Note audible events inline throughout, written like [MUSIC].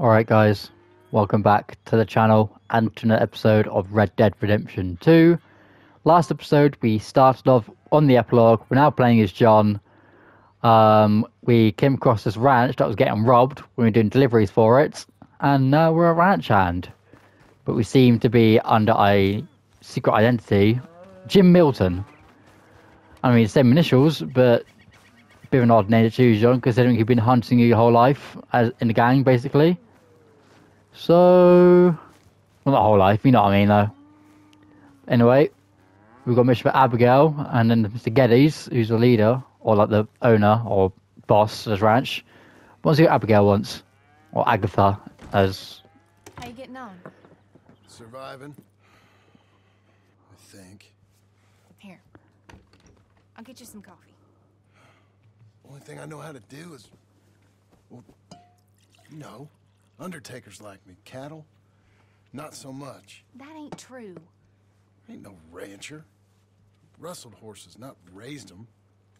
Alright guys, welcome back to the channel and to another episode of Red Dead Redemption 2. Last episode we started off on the epilogue, we're now playing as John. Um, we came across this ranch that was getting robbed when we were doing deliveries for it, and now we're a ranch hand. But we seem to be under a secret identity, Jim Milton. I mean, same initials, but bit of an odd name to choose, John, considering you've been hunting you your whole life as in the gang, basically. So, well, not whole life, you know what I mean, though. Anyway, we've got Mr. Abigail, and then Mr. Geddes, who's the leader, or like the owner or boss of this ranch. What's what Abigail wants, or Agatha, as How you getting on? Surviving. I think. Here. I'll get you some coffee. Only thing I know how to do is. Well, you know, undertakers like me. Cattle, not so much. That ain't true. Ain't no rancher. Rustled horses, not raised them.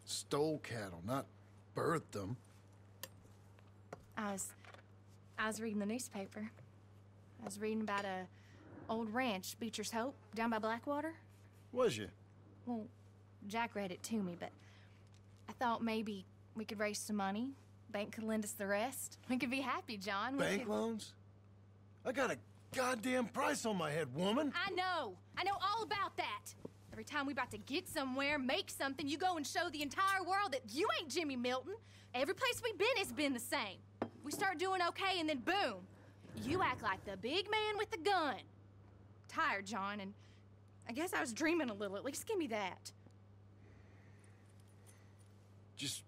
Stole cattle, not birthed them. I was I was reading the newspaper. I was reading about a old ranch, Beecher's Hope, down by Blackwater. Was you? Well, Jack read it to me, but I thought maybe we could raise some money. Bank could lend us the rest. We could be happy, John. We Bank could- loans? I got a goddamn price on my head, woman. I know. I know all about that. Every time we about to get somewhere, make something, you go and show the entire world that you ain't Jimmy Milton. Every place we've been has been the same. We start doing okay, and then boom, you act like the big man with the gun. Tired, John, and I guess I was dreaming a little. At least give me that. Just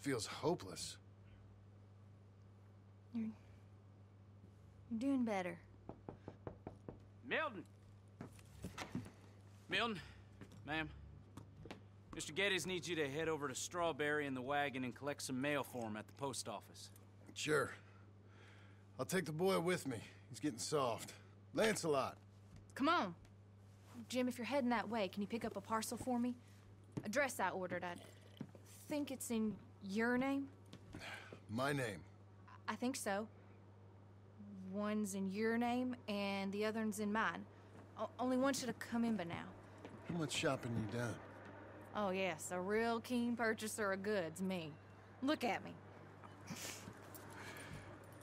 feels hopeless. You're doing better. Milton! Milton, ma'am. Mr. Geddes needs you to head over to Strawberry in the wagon and collect some mail for him at the post office. Sure. I'll take the boy with me. He's getting soft. Lancelot. Come on. Jim, if you're heading that way, can you pick up a parcel for me? A dress I ordered. I think it's in your name. My name. I think so. One's in your name and the other one's in mine. O- only one should have come in by now. How much shopping you done? Oh, yes, a real keen purchaser of goods, me. Look at me.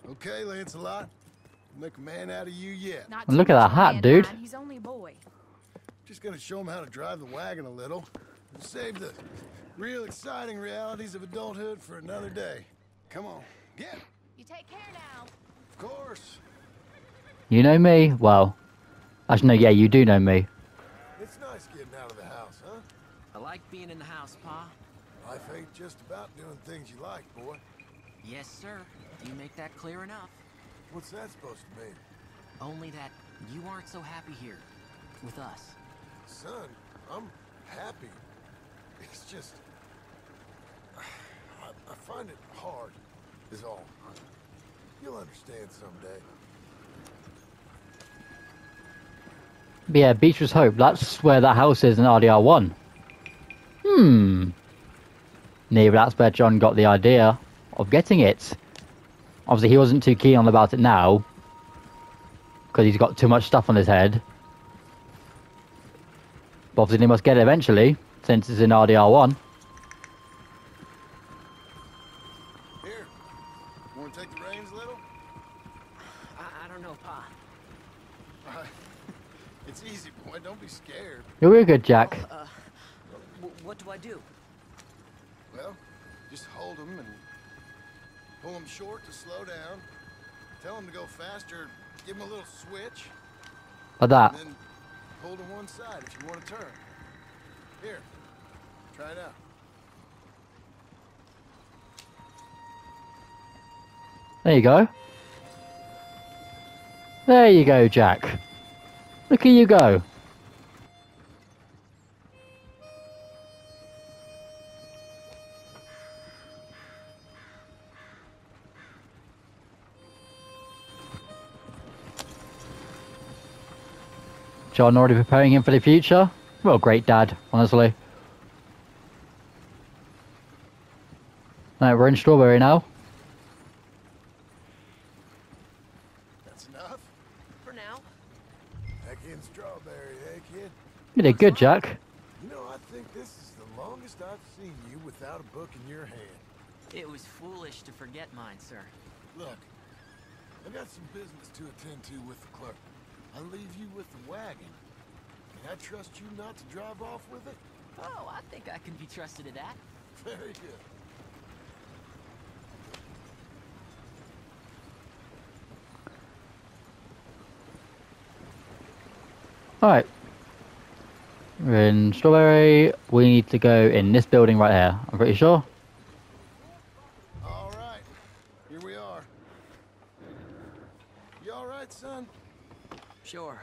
Okay, Lancelot. Make a man out of you yet. Not Look at that hat, dude. mind, He's only a boy. Just gonna show him how to drive the wagon a little. And Save the real exciting realities of adulthood for another day. Come on, get. You take care now. Of course. you know me. Well, actually, no, yeah, you do know me. It's nice getting out of the house, huh? I like being in the house, Pa. Life ain't just about doing things you like, boy. Yes, sir. You make that clear enough. What's that supposed to mean? Only that you aren't so happy here. With us. Son, I'm happy. It's just. I, I find it hard, is all. You'll understand someday. But yeah, Beecher's Hope, that's where that house is in RDR1. Hmm. Maybe that's where John got the idea of getting it. Obviously, he wasn't too keen on about it now. Because he's got too much stuff on his head. But obviously, he must get it eventually, since it's in RDR1. Here, want to take the reins a little? I, I don't know, Pa. [LAUGHS] It's easy, boy. Don't be scared. You're real good, Jack. Uh, what do I do? Well, just hold them and pull them short to slow down. Tell them to go faster. Give them a little switch. Like that. And then pull to one side if you want to turn. Here, try it out. There you go. There you go, Jack. Look at you go. John already preparing him for the future? Well, great dad, honestly. No, we're in strawberry now. That's enough. For now. Heck in strawberry, eh, kid? You did good, Jack. You know, I think this is the longest I've seen you without a book in your hand. It was foolish to forget mine, sir. Look, I got some business to attend to with the clerk. I'll leave you with the wagon. Can I trust you not to drive off with it? Oh, I think I can be trusted to that. [LAUGHS] Very good. Alright. We're in Strawberry. We need to go in this building right here. I'm pretty sure. All right, here we are. You all right, son? Sure.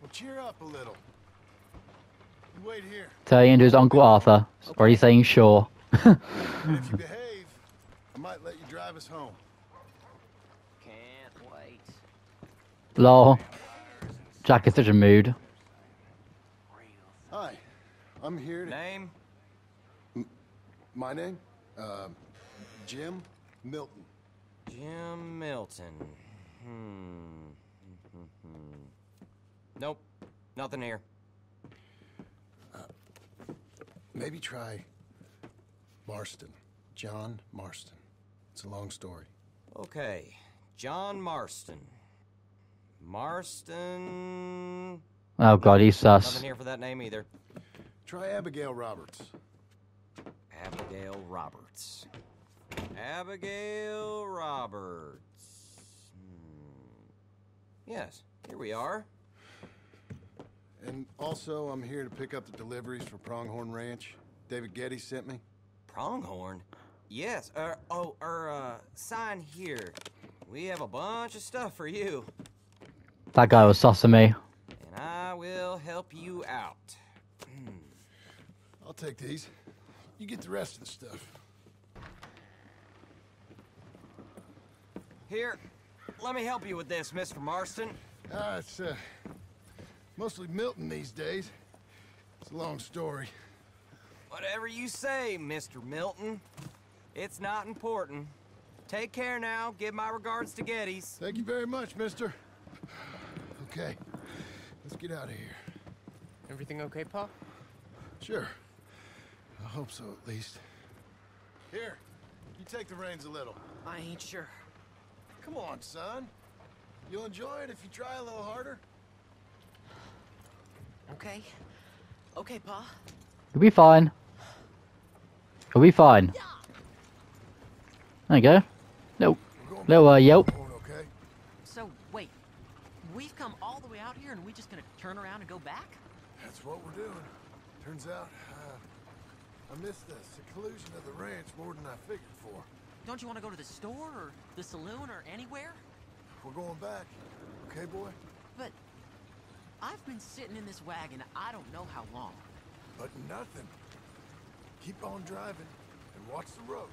Well, cheer up a little. You wait here, Turning into his Uncle Arthur. Or he's saying sure. if you [LAUGHS] behave, I might let you drive us home. Can't wait. Lol. Jack is such a mood. Hi, I'm here to... Name? My name? Uh, Jim Milton. Jim Milton. Hmm. nope. Nothing here. Maybe try Marston. John Marston. It's a long story. Okay. John Marston. Marston. Oh god, he's sus. Nothing here for that name either. Try Abigail Roberts. Abigail Roberts. Abigail Roberts. Hmm. Yes, here we are. And also, I'm here to pick up the deliveries for Pronghorn Ranch. David Getty sent me. Pronghorn? Yes. Uh, oh, er, uh, sign here. We have a bunch of stuff for you. That guy was sussing me. And I will help you out. I'll take these. You get the rest of the stuff. Here, let me help you with this, Mr. Marston. Ah, it's, uh, mostly Milton these days. It's a long story. Whatever you say, Mr. Milton. It's not important. Take care now. Give my regards to Geddes. Thank you very much, mister. Okay, let's get out of here. Everything okay, Pa? Sure. I hope so, at least. Here, you take the reins a little. I ain't sure. Come on, son. You'll enjoy it if you try a little harder. Okay. Okay, Pa. You'll be fine. You'll be fine. There you go. Nope. We're little uh, back to yelp. Pronghorn, okay? So, wait. We've come all the way out here and we just gonna turn around and go back? That's what we're doing. Turns out, uh, I missed the seclusion of the ranch more than I figured for. Don't you want to go to the store or the saloon or anywhere? We're going back. Okay, boy? But I've been sitting in this wagon I don't know how long. But nothing. Keep on driving and watch the road.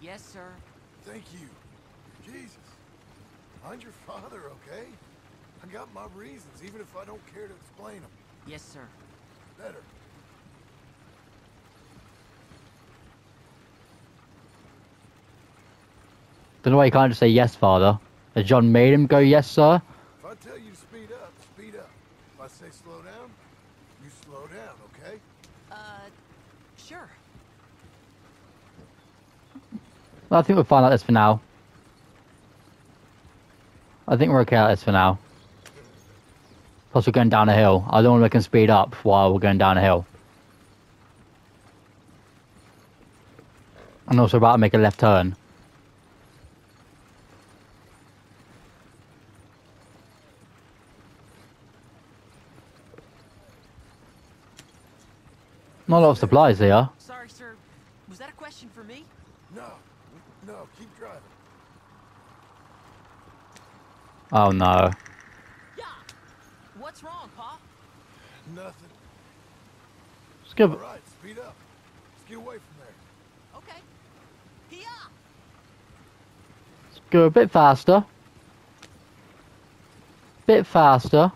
Yes, sir. Thank you. Jesus. Find your father, okay? I got my reasons, even if I don't care to explain them. Yes, sir. Better. Don't know why you can't just say yes, father. Has John made him go yes, sir? If I tell you to speed up, speed up. If I say slow down, you slow down, okay? Uh, sure. Well, I think we'll find out this for now. I think we're okay at this for now. Plus, we're going down a hill. I don't want to make him speed up while we're going down a hill. And also about to make a left turn. Not a lot of supplies here. Sorry, sir. Was that a question for me? No, no, keep driving. Oh no. Yeah. What's wrong, Pa? Nothing. Let's go. All right, speed up. Let's get away from there. Okay. Yeah. Let's go a bit faster. Bit faster.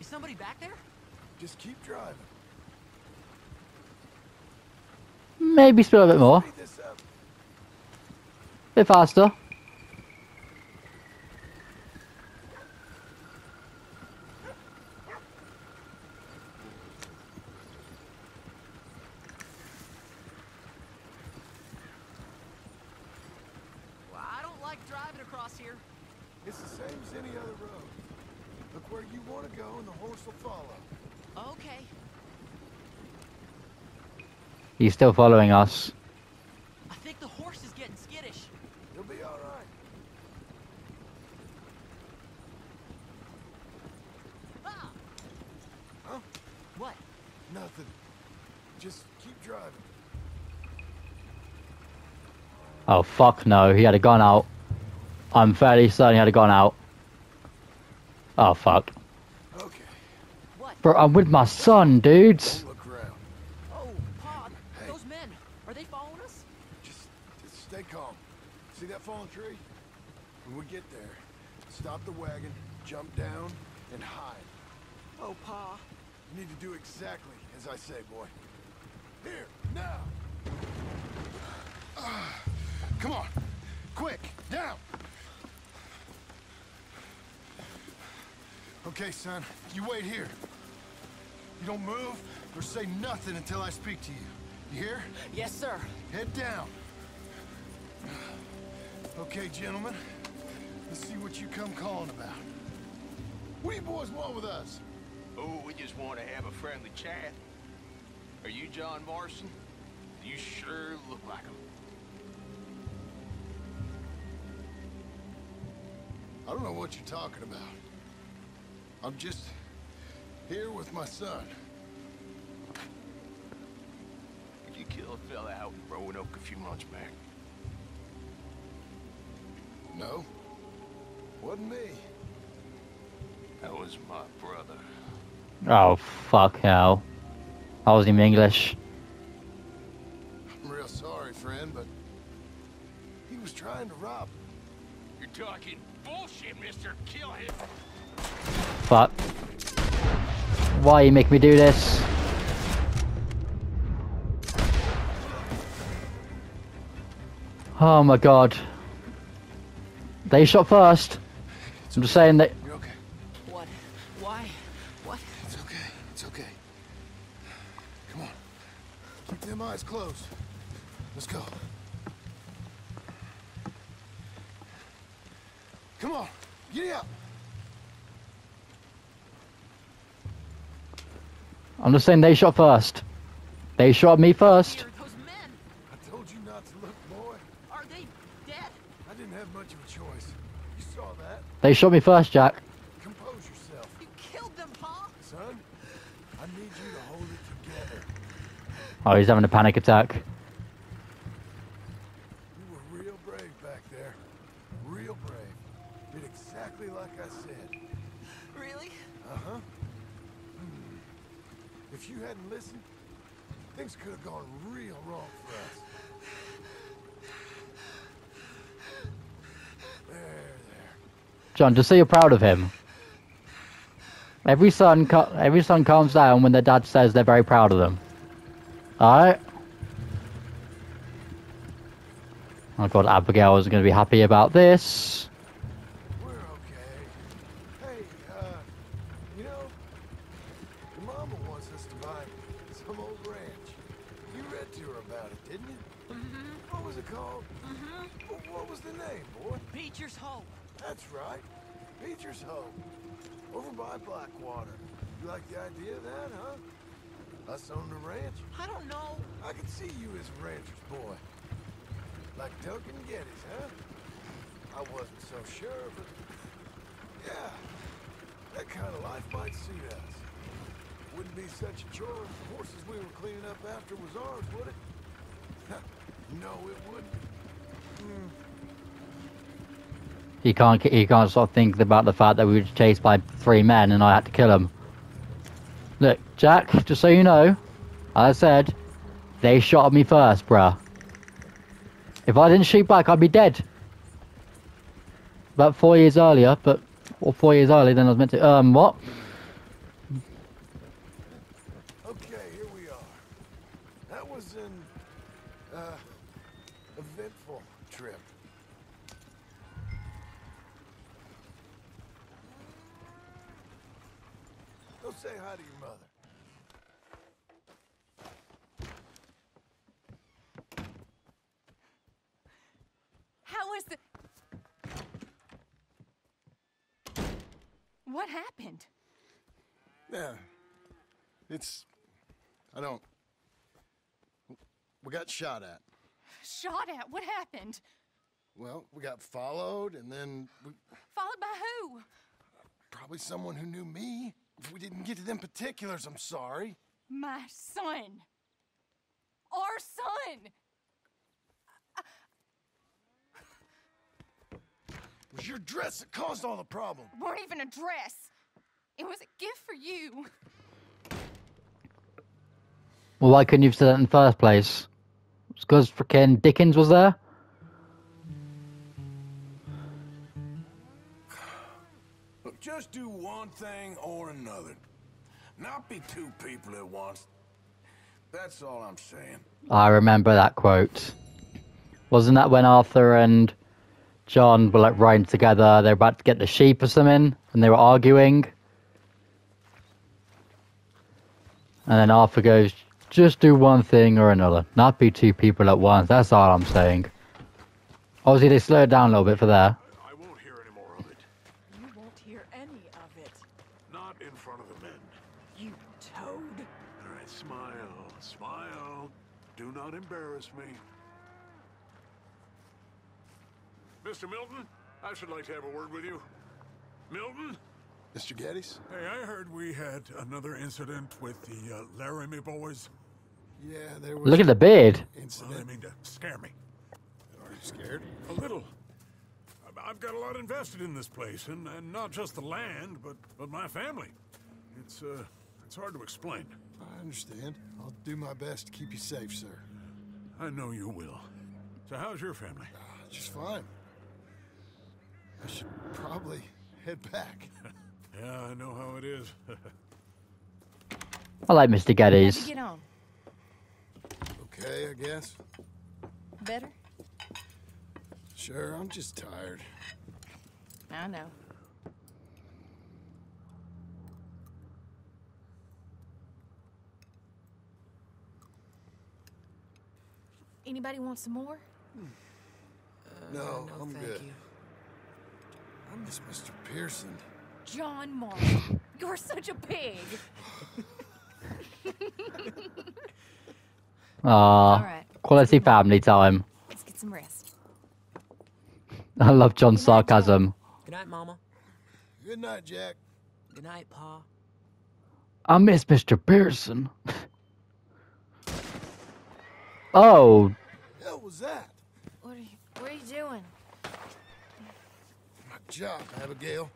Is somebody back there? Just keep driving. Maybe speed a bit more. Speed this up. Bit faster. like driving across here. It's the same as any other road. Look where you want to go and the horse will follow. Okay. He's still following us. I think the horse is getting skittish. You'll be all right. Ah! Huh? What? Nothing. Just keep driving. Oh fuck no, he had a gun out. I'm fairly certain he had a gun out. Oh fuck. Okay. What? Bro, I'm with my son, dudes. You don't move or say nothing until I speak to you. You hear? Yes, sir. Head down. Okay, gentlemen. Let's see what you come calling about. What do you boys want with us? Oh, we just want to have a friendly chat. Are you John Marston? You sure look like him. I don't know what you're talking about. I'm just here with my son. You killed a fella out in Roanoke a few months back. No, wasn't me. That was my brother. Oh fuck hell. I wasn't even English. I'm real sorry, friend, but he was trying to rob. You're talking bullshit, mister. Kill him. Fuck. Why you make me do this? Oh my god. They shot first. I'm just saying that You're okay. What? Why? What? It's okay. It's okay. Come on. Keep them eyes closed. Let's go. Come on. Get up. I'm just saying they shot first. They shot me first. Here, those men, I told you not to look, boy. are they dead? I didn't have much of a choice. You saw that. They shot me first, Jack. Compose yourself, You killed them, Pa. son. I need you to hold it together. Oh, he's having a panic attack. You were real brave back there. Real brave. Did exactly like I said. Really? Uh-huh. Hmm. If you hadn't listened, things could have gone real wrong for us. There, there. John, just say you're proud of him. Every son, every son calms down when their dad says they're very proud of them. Alright? Oh god, Abigail is going to be happy about this. We're okay. Hey, uh, you know, your mama wants us to buy some old ranch. You read to her about it, didn't you? Mm-hmm. What was it called? Mm-hmm. What was the name, boy? Beecher's Hope. That's right. Beecher's Hope. Over by Blackwater. You like the idea of that, huh? Us on the ranch? I don't know. I can see you as a rancher's boy. Like Duncan Geddes, huh? I wasn't so sure, but... Yeah. That kind of life might suit us. Wouldn't be such a chore if the horses we were cleaning up after was ours, would it? [LAUGHS] no, it wouldn't. Hmm. He can't, he can't stop thinking about the fact that we were chased by three men and I had to kill them. Look, Jack, just so you know, I said, they shot me first, bruh. If I didn't shoot back, I'd be dead. About four years earlier, but or four years earlier than I was meant to. Um, what? Okay, here we are. That was an, uh, eventful trip. Go say hi to your mother. How was the... What happened? Yeah. It's. I don't. We got shot at. Shot at? What happened? Well, we got followed, and then we, Followed by who? probably someone who knew me. If we didn't get to them particulars, I'm sorry. My son. Our son. It was your dress that caused all the problem. It weren't even a dress. It was a gift for you. Well, why couldn't you have said that in the first place? It's because freaking Dickens was there. Look, just do one thing or another. Not be two people at once. That's all I'm saying. I remember that quote. Wasn't that when Arthur and John were like riding together? They were about to get the sheep or something, and they were arguing. And then Arthur goes, "Just do one thing or another, not be two people at once." That's all I'm saying. Obviously, they slowed down a little bit for there. I won't hear any more of it. You won't hear any of it. Not in front of the men. You toad. All right, smile, smile. Do not embarrass me. Mr. Milton, I should like to have a word with you. Milton? Mr. Geddes? Hey, I heard we had another incident with the uh, Laramie boys. Yeah, there was. Look at the beard. Well, I mean to scare me. Are you scared? A little. I've- I've got a lot invested in this place, and, and not just the land, but, but my family. It's, uh, it's hard to explain. I understand. I'll do my best to keep you safe, sir. I know you will. So how's your family? Just fine. I should probably head back. [LAUGHS] Yeah, I know how it is. [LAUGHS] I like Mr. How'd Geddes. get on? Okay, I guess. Better? Sure, I'm just tired. I know. Anybody want some more? No, uh, no, I'm thank good. you. I miss Mr. Pearson. John Marston, you're such a pig. [LAUGHS] Ah, right. quality family time. Let's get some rest. [LAUGHS] I love John's sarcasm. Good night, Mama. Good night, Jack. Good night, Pa. I miss Mr. Pearson. [LAUGHS] oh, hell was that? What are you, what are you doing? My job, Abigail.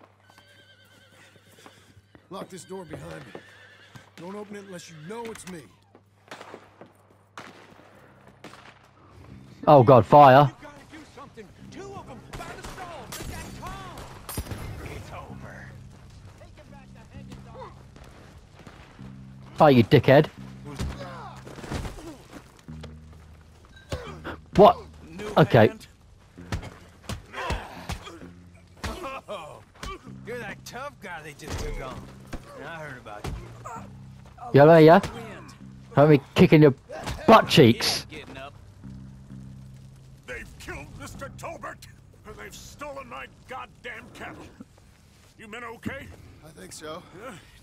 Lock this door behind me. Don't open it unless you know it's me. oh God, fire. gotta do something. Two of they just took on. Yeah, I heard about you. You over here? Wind. Have me kicking your butt cheeks. They've killed Mr. Tolbert, and they've stolen my goddamn cattle. You men okay? I think so.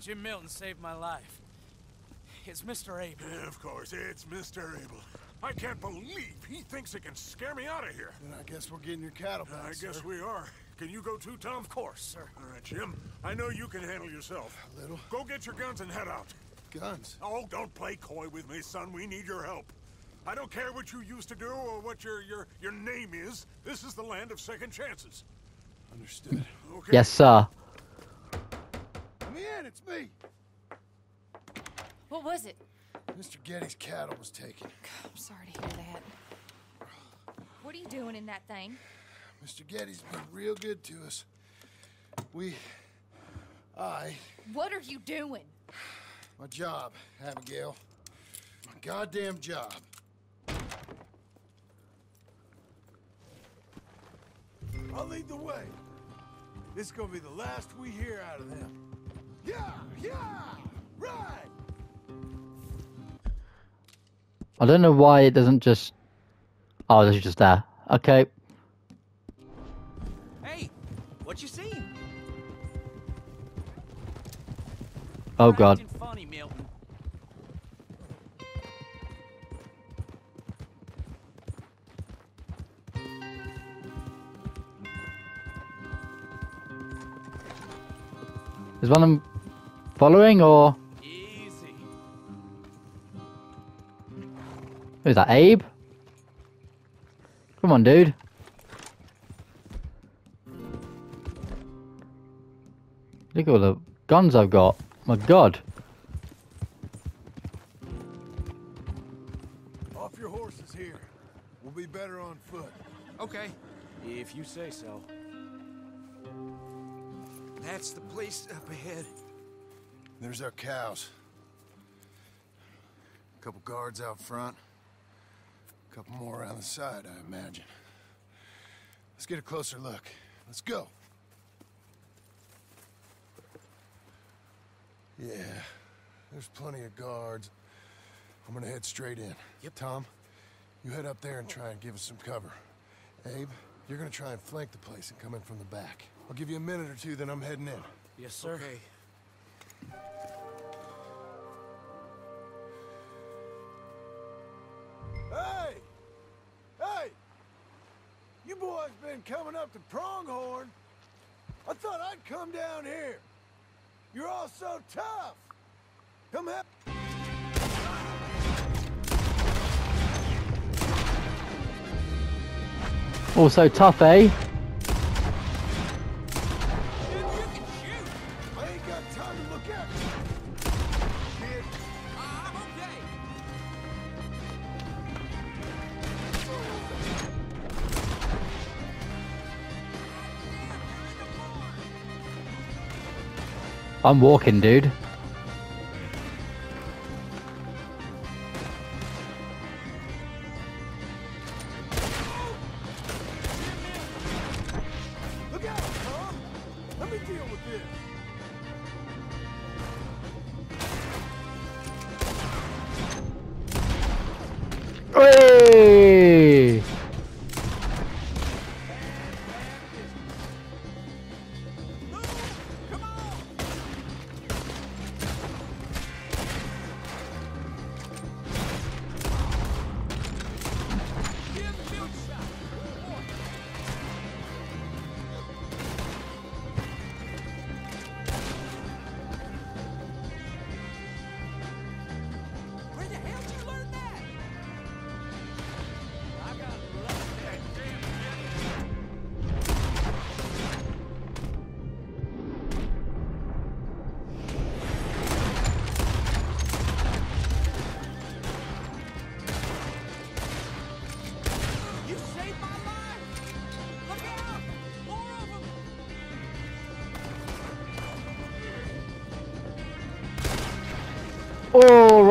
Jim Milton saved my life. It's Mr. Abel. Yeah, of course, it's Mr. Abel. I can't believe he thinks he can scare me out of here. Then I guess we're getting your cattle back, I guess sir. we are. Can you go too, Tom? Of course, sir. All right, Jim. I know you can handle yourself. A little. Go get your guns and head out. Guns. Oh, don't play coy with me, son. We need your help. I don't care what you used to do or what your your your name is. This is the land of second chances. Understood. Okay. Yes, sir. Let me in, it's me. What was it? Mr. Geddes' cattle was taken. I'm sorry to hear that. What are you doing in that thing? Mr. Geddes' been real good to us. We. I. What are you doing? My job, Abigail. My goddamn job. I'll lead the way. This is gonna be the last we hear out of them. Yeah, yeah, right. I don't know why it doesn't just. Oh, this is just there. Okay. What you seen? Oh, God. funny, Milton. Is one of them following or Easy. who's that? Abe? Come on, dude. Look at all the guns I've got. My God. Off your horses here. We'll be better on foot. Okay. If you say so. That's the place up ahead. There's our cows. A Couple guards out front. A Couple more around the side, I imagine. Let's get a closer look. Let's go. Yeah, there's plenty of guards. I'm gonna head straight in. Yep. Tom, you head up there and try and give us some cover. Abe, you're gonna try and flank the place and come in from the back. I'll give you a minute or two, then I'm heading in. Yes, sir. Okay. Hey! Hey! You boys been coming up to Pronghorn. I thought I'd come down here. You're all so tough. Come help. Also tough, eh? I'm walking, dude.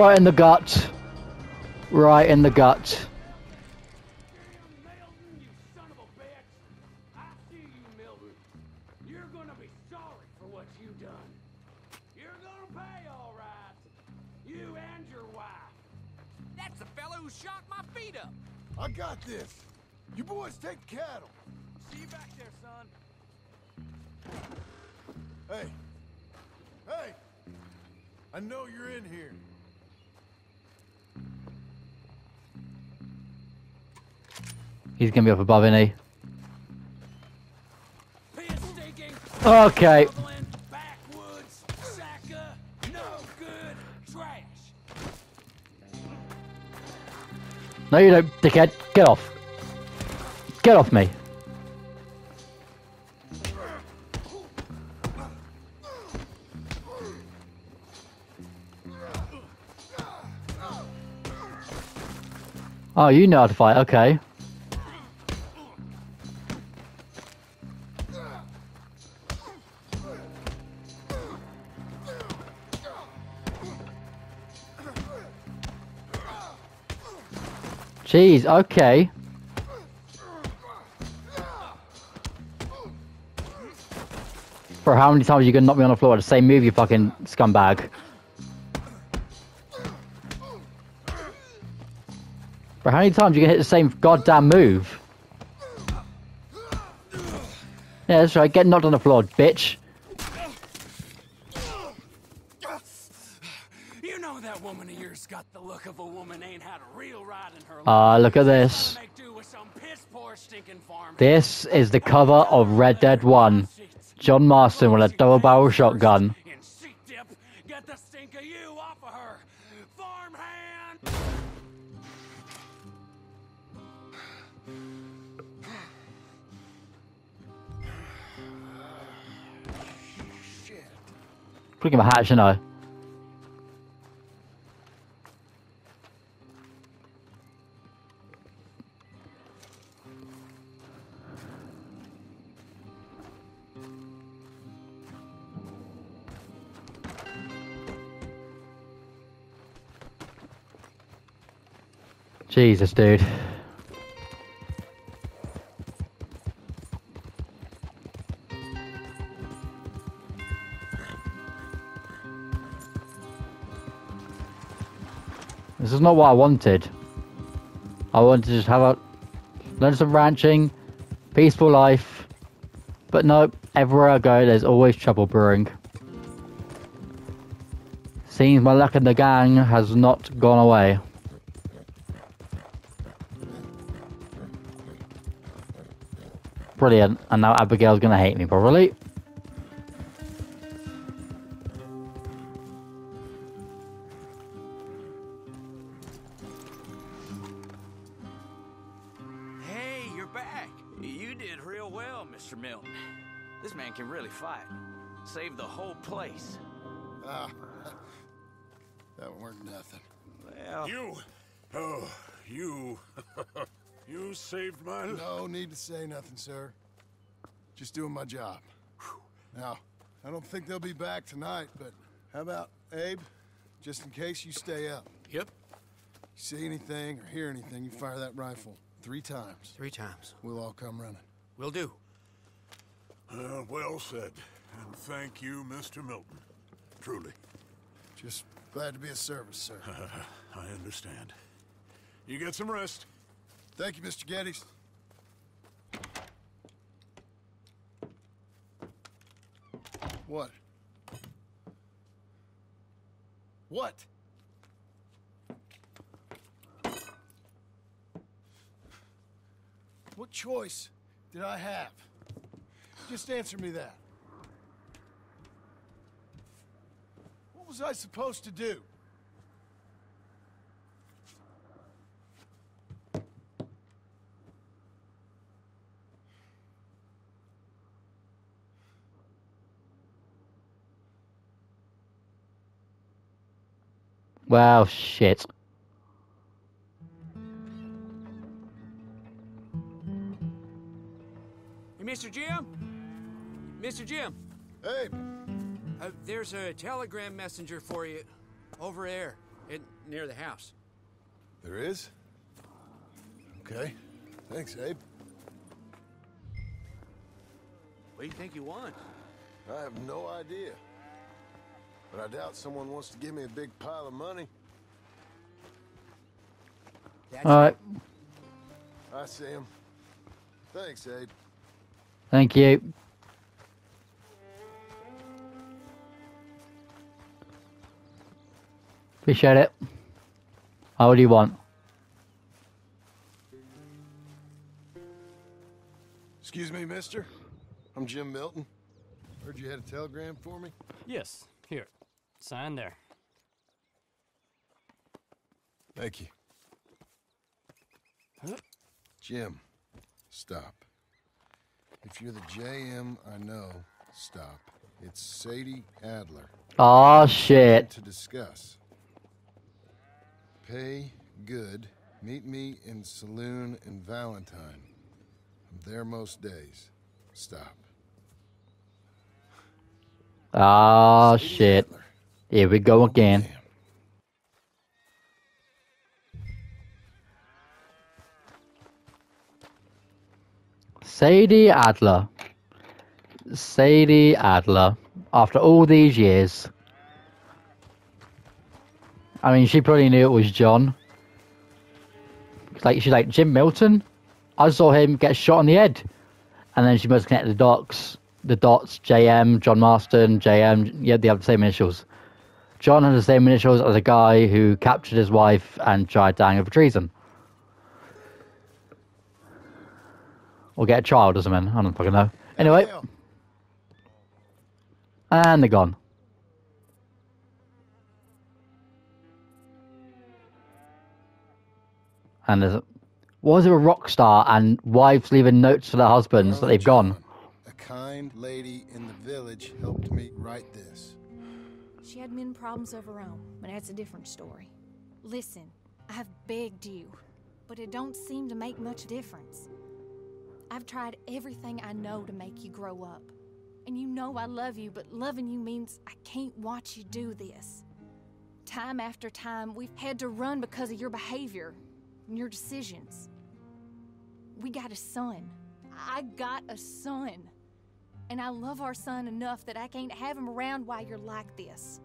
Right in the gut. Right in the gut. He's gonna be up above, isn't he? Okay. No, you don't, dickhead. Get off. Get off me. Oh, you know how to fight. Okay. Jeez, okay. For how many times are you gonna knock me on the floor? At the same move, you fucking scumbag. For how many times you gonna hit the same goddamn move? Yeah, that's right. Get knocked on the floor, bitch. woman of yours got the look of a woman ain't had a real ride in her Ah, life. look at this. This is the cover of Red Dead 1. John Marston with a double barrel shotgun. Get the stink of you off Jesus, dude. This is not what I wanted. I wanted to just have a learn some ranching, peaceful life. But no, everywhere I go, there's always trouble brewing. Seems my luck in the gang has not gone away. Brilliant. And now Abigail's gonna hate me, probably. Say nothing, sir. Just doing my job. Now, I don't think they'll be back tonight, but how about Abe? Just in case you stay up. Yep. See anything or hear anything, you fire that rifle three times. Three times. We'll all come running. We'll do. Uh, well said. And thank you, Mr. Milton. Truly. Just glad to be of service, sir. [LAUGHS] I understand. You get some rest. Thank you, Mr. Geddes. What? What? What choice did I have? Just answer me that. What was I supposed to do? Well, shit. Hey, Mr. Jim? Mr. Jim, Hey, uh, there's a telegram messenger for you over there in, near the house. there is? Okay. Thanks, Abe. what do you think you want? I have no idea. But I doubt someone wants to give me a big pile of money. That's Alright, I see him. Thanks, Abe. thank you. Appreciate it. How what do you want? Excuse me, mister. I'm Jim Milton. Heard you had a telegram for me. Yes, here. Sign there. Thank you. Huh? Jim, stop. If you're the JM I know, stop. It's Sadie Adler. Oh shit. To discuss. Pay good. Meet me in saloon in Valentine. I'm there most days. Stop. Oh shit. Adler. Here we go again. Sadie Adler. Sadie Adler. After all these years. I mean, she probably knew it was John. Like she's like Jim Milton. I saw him get shot on the head, and then she must connect the dots. The dots. JM, John Marston, JM. Yeah, they have the same initials. John has the same initials as a guy who captured his wife and tried to hang her for treason. Or get a child or something. I don't fucking know. Anyway. And they're gone. And there's a, was it a rock star and wives leaving notes for their husbands that they've gone? A kind lady in the village helped me write this. She had men problems of her own, but that's a different story. Listen, I've begged you, but it don't seem to make much difference. I've tried everything I know to make you grow up. And you know I love you, but loving you means I can't watch you do this. Time after time, we've had to run because of your behavior and your decisions. We got a son. I got a son. And I love our son enough that I can't have him around while you're like this.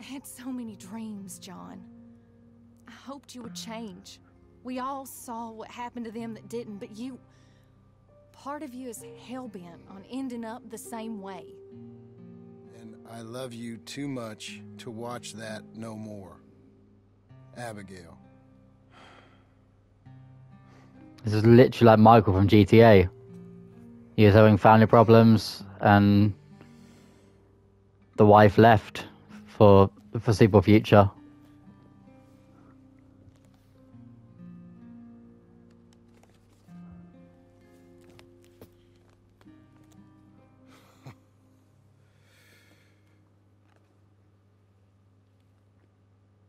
I had so many dreams, John. I hoped you would change. We all saw what happened to them that didn't, but you. Part of you is hell bent on ending up the same way. And I love you too much to watch that no more. Abigail. This is literally like Michael from GTA. He was having family problems and the wife left for the foreseeable future.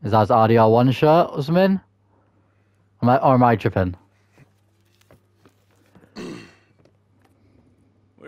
Is that his RDR1 shirt or something? Am I, or am I tripping?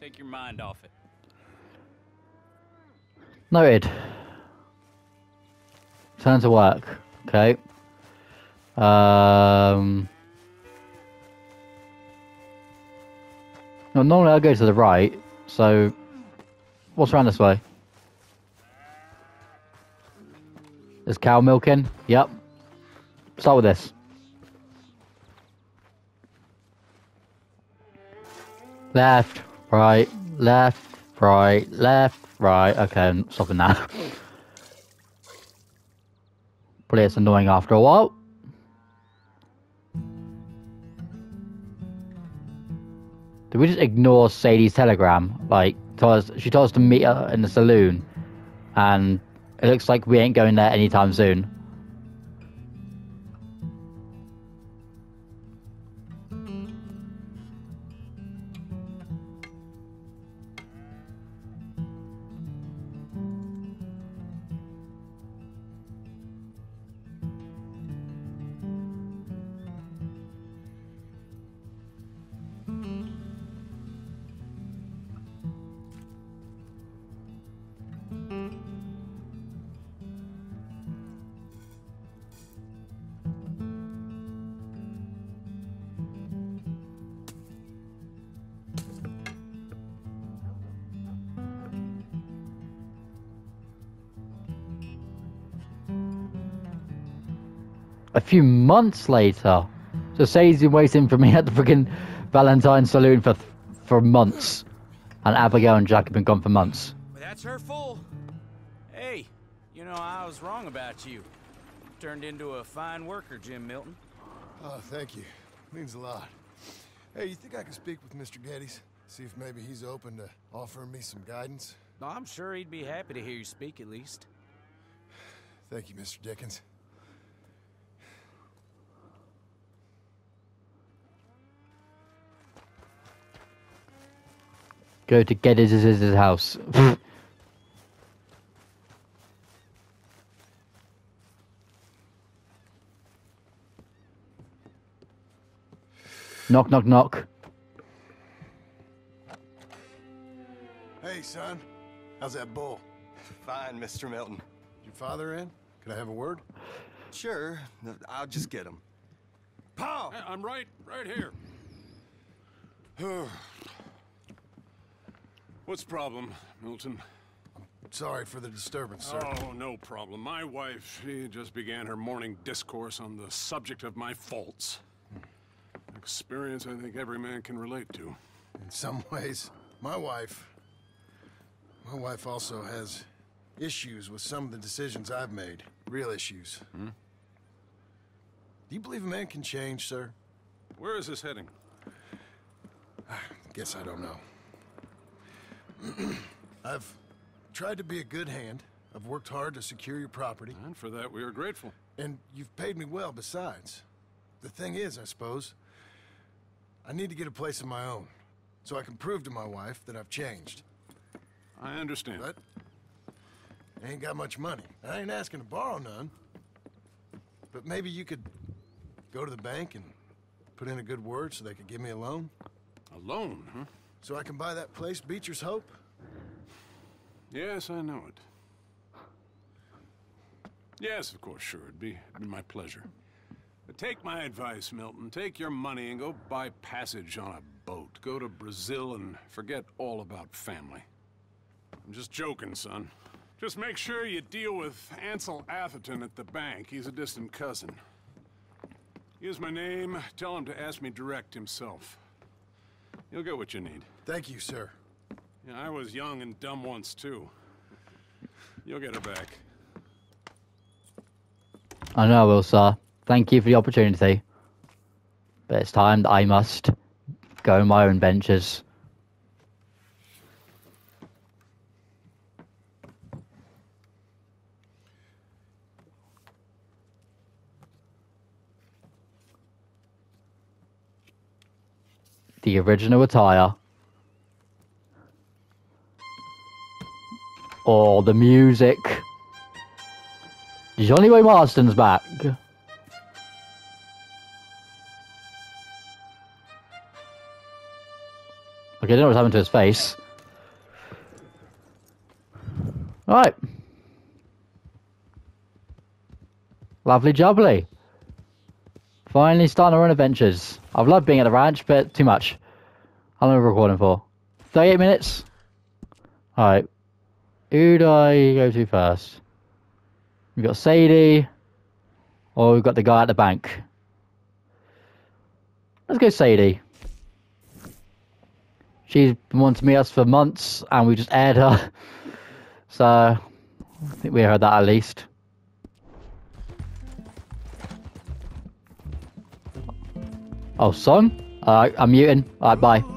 Take your mind off it. Noted. Turn to work. Okay. Um. No, normally I go to the right. So, what's around this way? There's cow milking? Yep. Start with this. Left, right, left, right, left, right. Okay, I'm stopping that. Probably it's annoying after a while. Did we just ignore Sadie's telegram? Like, told us, she told us to meet her in the saloon, and it looks like we ain't going there anytime soon. A few months later. So Sadie's been waiting for me at the freaking Valentine Saloon for for months, and Abigail and Jack have been gone for months. Well, that's her full. Hey, you know, I was wrong about you. Turned into a fine worker, Jim Milton. Oh, thank you. Means a lot. Hey, you think I can speak with Mr. Geddes? See if maybe he's open to offering me some guidance? No, I'm sure he'd be happy to hear you speak at least. Thank you, Mr. Dickens. Go to Geddes' house. knock, knock, knock. Hey, son. How's that bull? Fine, Mr. Milton. Your father in? Could I have a word? Sure, I'll just get him. Paul! I'm right, right here. [SIGHS] What's the problem, Milton? Sorry for the disturbance, sir. Oh, no problem. My wife, she just began her morning discourse on the subject of my faults. Experience I think every man can relate to. In some [LAUGHS] ways, my wife... My wife also has issues with some of the decisions I've made. Real issues. Hmm? Do you believe a man can change, sir? Where is this heading? I [SIGHS] guess I don't know. [CLEARS THROAT] I've tried to be a good hand. I've worked hard to secure your property. And for that, we are grateful. And you've paid me well besides. The thing is, I suppose, I need to get a place of my own. So I can prove to my wife that I've changed. I understand. But I ain't got much money. I ain't asking to borrow none. But maybe you could go to the bank and put in a good word so they could give me a loan? A loan, huh? So I can buy that place, Beecher's Hope? Yes, I know it. Yes, of course, sure. It'd be, it'd be my pleasure. But take my advice, Milton. Take your money and go buy passage on a boat. Go to Brazil and forget all about family. I'm just joking, son. Just make sure you deal with Ansel Atherton at the bank. He's a distant cousin. Use my name. Tell him to ask me direct himself. You'll get what you need. Thank you, sir. Yeah, I was young and dumb once, too. You'll get her back. I know I will, sir. Thank you for the opportunity. But it's time that I must go on my own ventures. Original attire. Oh, the music. Johnny Way Marston's back. Okay, I don't know what's happened to his face. Right. Lovely jubbly. Finally starting our own adventures. I've loved being at the ranch, but too much. How long are we recording for? 38 minutes? Alright. Who do I go to first? We've got Sadie. Or we've got the guy at the bank. Let's go Sadie. She's been wanting to meet us for months, and we just aired her. [LAUGHS] So, I think we heard that at least. Oh, song? Alright, I'm muting. Alright, bye.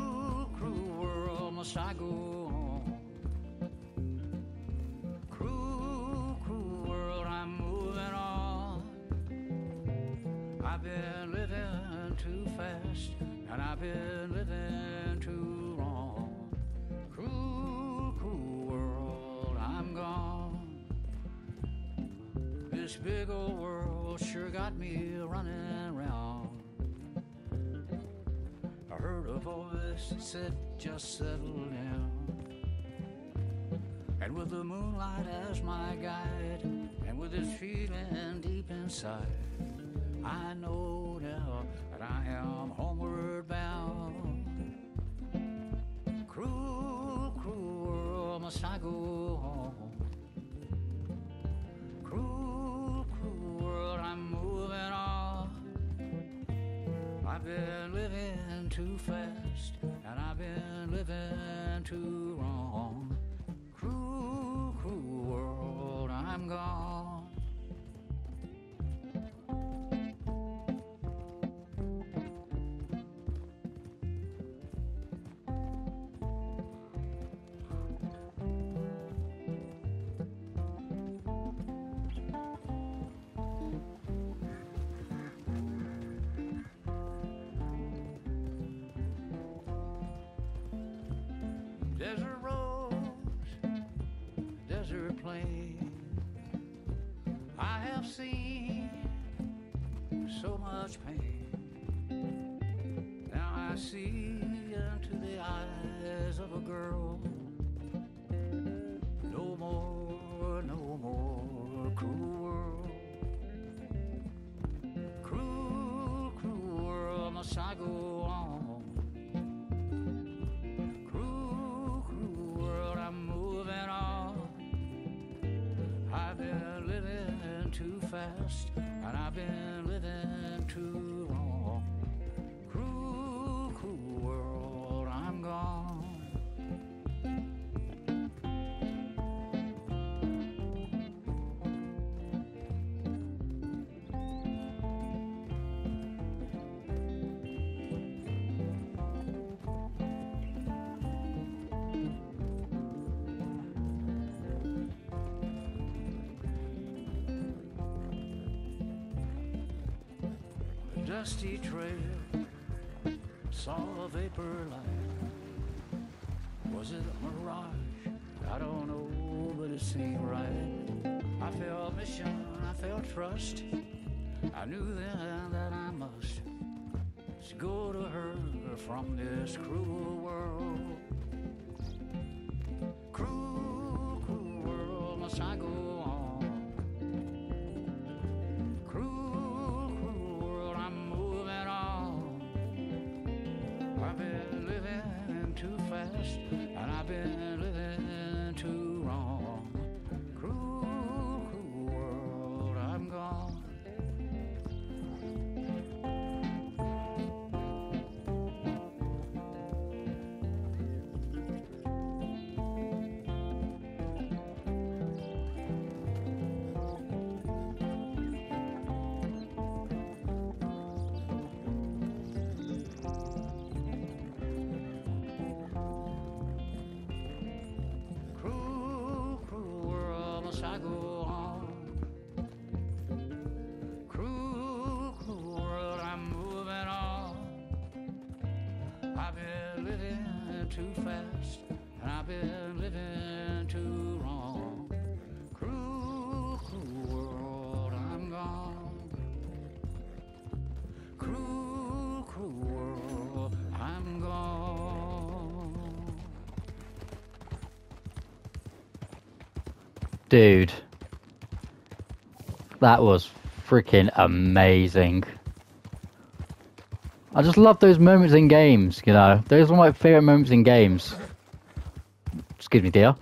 Big old world sure got me running round. I heard a voice that said, just settle down. And with the moonlight as my guide, and with this feeling deep inside, I know now that I am homeward bound. Cruel, cruel world, must I go much pain. Now I see into the eyes of a girl. No more, no more cruel world. Cruel, cruel world, must I go on? Cruel, cruel world, I'm moving on. I've been living too fast, and I've been dusty trail saw a vapor light. Was it a mirage? I don't know, but it seemed right. I felt mission, I felt trust. I knew then that I must go to her from this cruel Dude. That was freaking amazing. I just love those moments in games, you know. Those are my favorite moments in games. Excuse me, dear.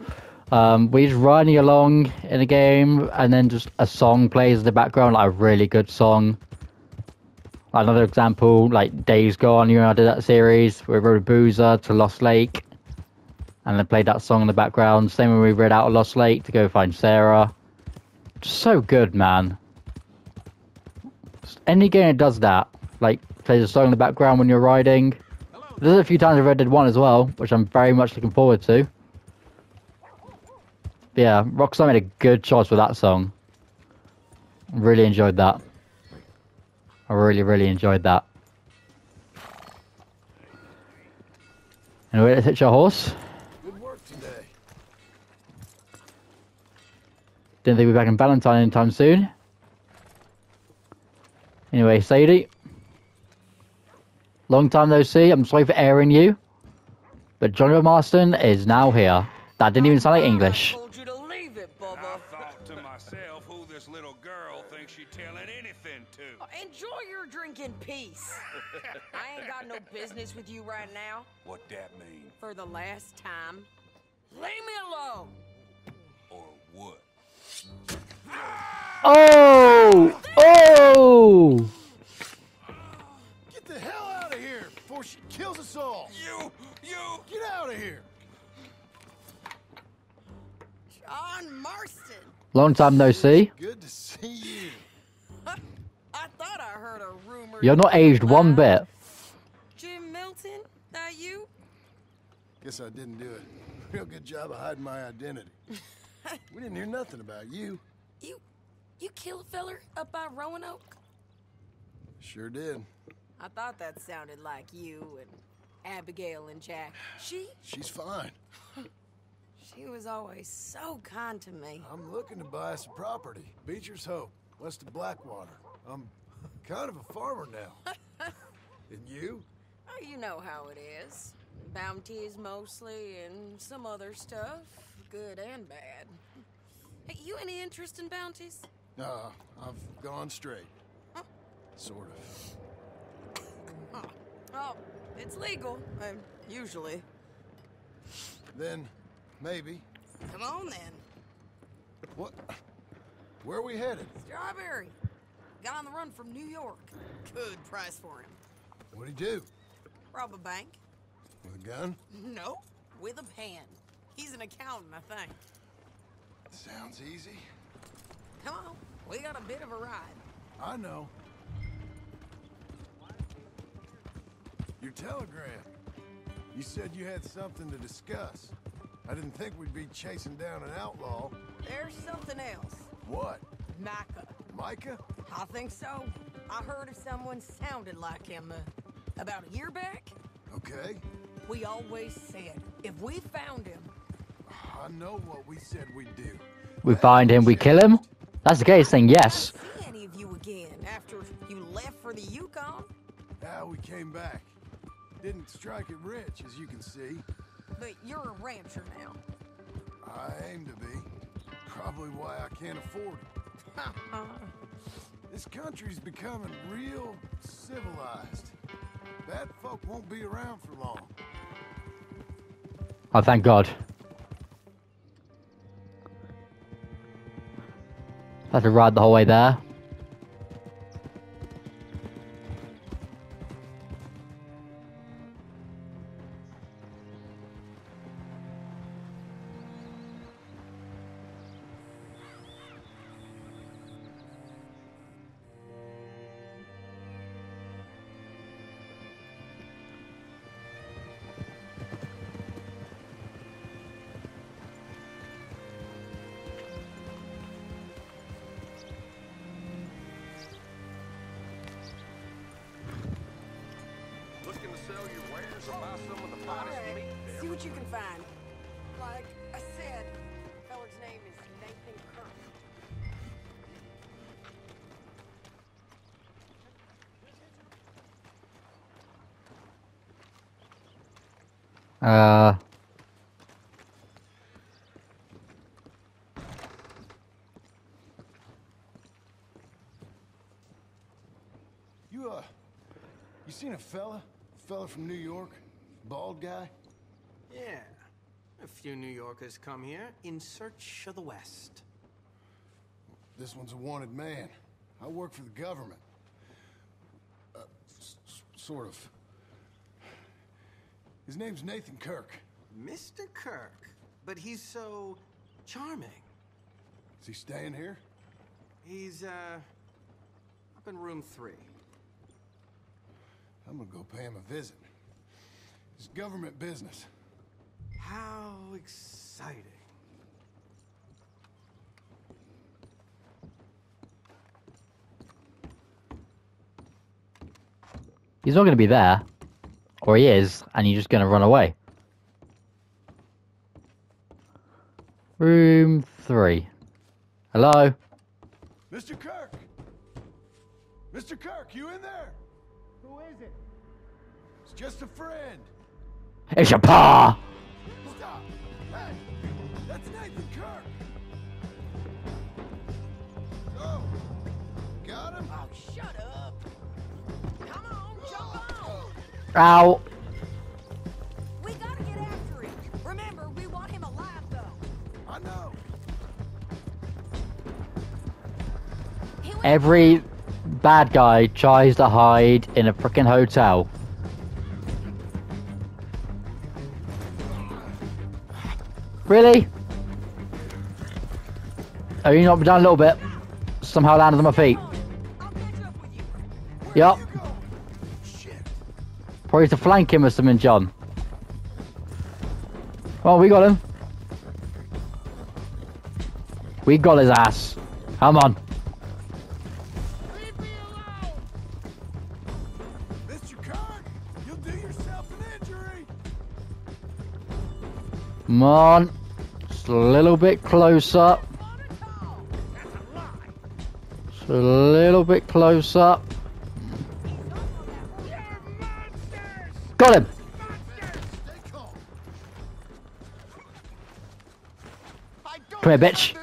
Um, we're just riding along in a game, and then just a song plays in the background, like a really good song. Another example, like Days Gone, you know, I did that series. We rode a boozer to Lost Lake, and then played that song in the background. Same when we read out of Lost Lake to go find Sarah. So good, man. Any game that does that, like plays a song in the background when you're riding. There's a few times I've Red Dead 1 as well, which I'm very much looking forward to. But yeah, Rockstar made a good choice with that song. Really enjoyed that. I really, really enjoyed that. Anyway, let's hitch our horse. Good work today. Didn't think we'd be back in Valentine anytime soon. Anyway, Sadie. Long time no see. I'm sorry for airing you. But Johnny Marston is now here. That didn't even sound like English. told you to leave it, Bubba. I thought to myself who this little girl thinks she telling anything to. Uh, enjoy your drink in peace. [LAUGHS] I ain't got no business with you right now. What that mean? For the last time, leave me alone. Or what? Oh! Oh! Get the hell out of here before she kills us all. You, you. Get out of here. John Marston. Long time no see. Good to see you. [LAUGHS] I thought I heard a rumor. You're not aged one uh, bit. Jim Milton? That you? Guess I didn't do it. [LAUGHS] Real good job of hiding my identity. [LAUGHS] [LAUGHS] we didn't hear nothing about you. You, you kill a feller up by Roanoke? Sure did. I thought that sounded like you and Abigail and Jack. She? She's fine. [LAUGHS] She was always so kind to me. I'm looking to buy some property. Beecher's Hope, west of Blackwater. I'm kind of a farmer now. [LAUGHS] and you? Oh, you know how it is. Bounties mostly, and some other stuff, good and bad. Hey, you any interest in bounties? Uh, I've gone straight. Sort of. Huh. Oh, it's legal, uh, usually. Then, maybe. Come on then. What? Where are we headed? Strawberry. Got on the run from New York. Good price for him. What'd he do? Rob a bank? With a gun? No, with a pen. He's an accountant, I think. Sounds easy. Come on, we got a bit of a ride. I know. Your telegram. You said you had something to discuss. I didn't think we'd be chasing down an outlaw. There's something else. What? Micah. Micah? I think so. I heard of someone sounded like him uh, about a year back. Okay. We always said if we found him, I know what we said we'd do. We find him, we kill him? That's the case, then yes. see any of you again after you left for the Yukon. How we came back. Didn't strike it rich, as you can see. But you're a rancher now. I aim to be. Probably why I can't afford it. Uh-huh. this country's becoming real civilized. Bad folk won't be around for long. Oh, thank God. Had to ride the whole way there. Come here in search of the West. This one's a wanted man. I work for the government. Uh, sort of. His name's Nathan Kirk. Mr. Kirk. But he's so charming. Is he staying here? He's, uh, up in room three. I'm gonna go pay him a visit. It's government business. How exciting. he's not going to be there. Or he is, and you're just going to run away. Room three. Hello? Mr. Kirk! Mr. Kirk, you in there? Who is it? It's just a friend. It's your pa! Stop! Hey! That's Nathan Kirk! Oh! Got him? Oh, shut up! Come on, jump on! Ow! We gotta get after him. Remember, we want him alive, though. I know. Every bad guy tries to hide in a freaking hotel. Really? Have you not down a little bit? Somehow landed on my feet. Yup. Probably to flank him or something, John. Well, we got him. We got his ass. Come on. Mr. Kirk, you'll do yourself an injury. Come on. Just a little bit closer. A little bit closer. Got him! Come here, bitch.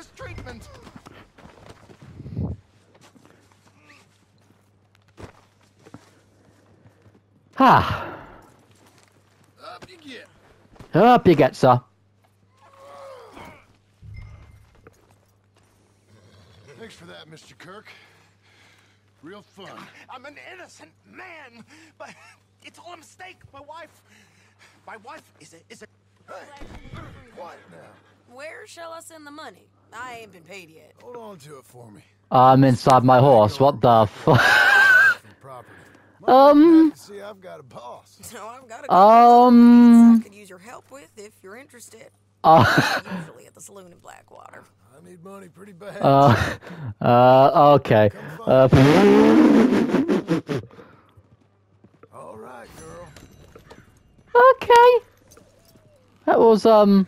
Ah. Up you get. Up you get, sir. Mr. Kirk. Real fun. I'm an innocent man, but it's all a mistake. My wife, my wife is a is a. Quiet now. Where shall I send the money? I ain't been paid yet. Hold on to it for me. I'm inside my horse. What the fuck? Um. See, I've got a boss. So I've got a Um. I could use your help with if you're interested. Uh. Usually at the saloon in Blackwater. I need money pretty bad. Uh. Uh. Okay. Uh. [LAUGHS] All right, girl. Okay. That was um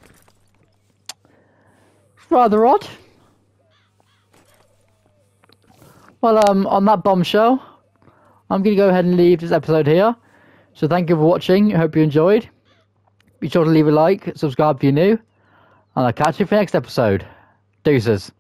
rather odd. Well, um, on that bombshell, I'm gonna go ahead and leave this episode here. So thank you for watching. I hope you enjoyed. Be sure to leave a like, subscribe if you're new, and I'll catch you for the next episode. Deuces.